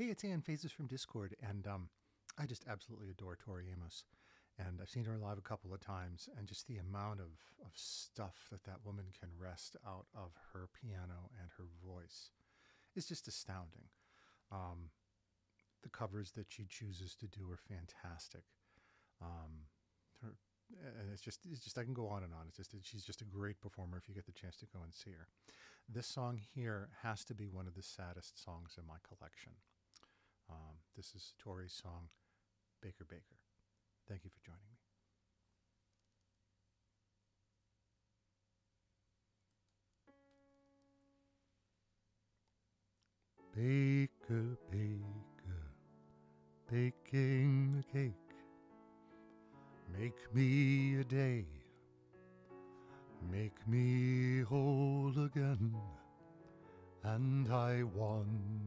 Hey, it's Ann Phases from Discord, and um, I just absolutely adore Tori Amos. And I've seen her live a couple of times, and just the amount of, of stuff that that woman can wrest out of her piano and her voice is just astounding. Um, the covers that she chooses to do are fantastic. Um, her, and it's just, it's just, I can go on and on. It's just, she's just a great performer if you get the chance to go and see her. This song here has to be one of the saddest songs in my collection. Um, this is Tori's song, Baker Baker. Thank you for joining me. Baker, baker, baking a cake. Make me a day, make me whole again. And I wonder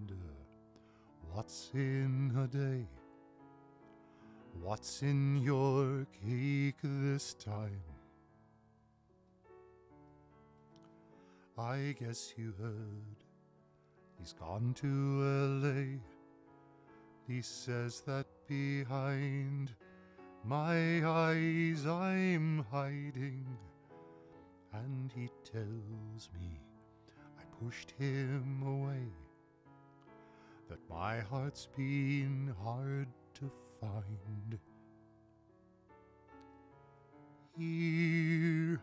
what's in a day, what's in your cake this time. I guess you heard He's gone to LA. He says that behind my eyes I'm hiding. And he tells me I pushed him away. My heart's been hard to find. Here,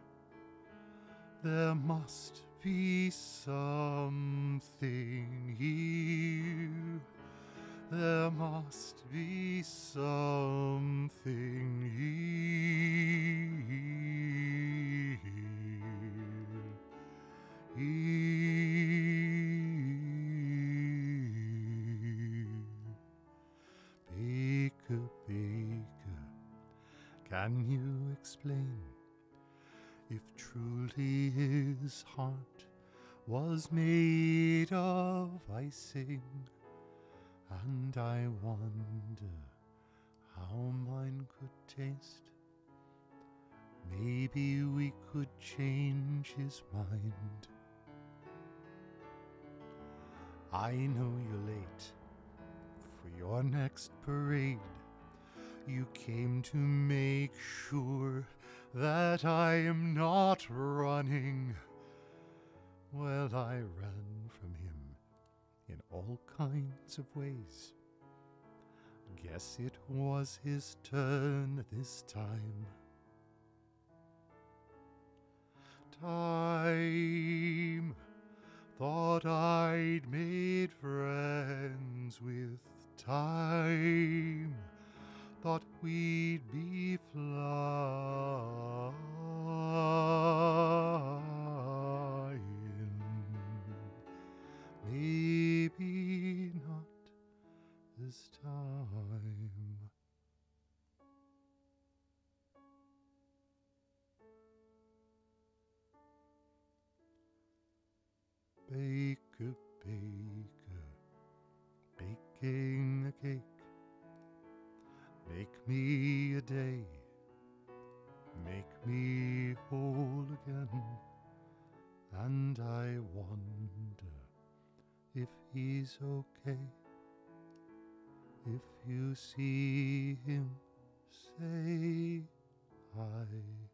there must be something here. There must be something here. Can you explain? if truly his heart was made of icing. And I wonder how mine could taste. Maybe we could change his mind. I know you're late for your next parade. You came to make sure that I am not running. Well, I ran from him in all kinds of ways. Guess it was his turn this time. Time thought I'd made friends with time we'd be flying. Maybe not this time. Baker, baker, baking a cake Make me a day, make me whole again. And I wonder if he's okay. If you see him, say hi.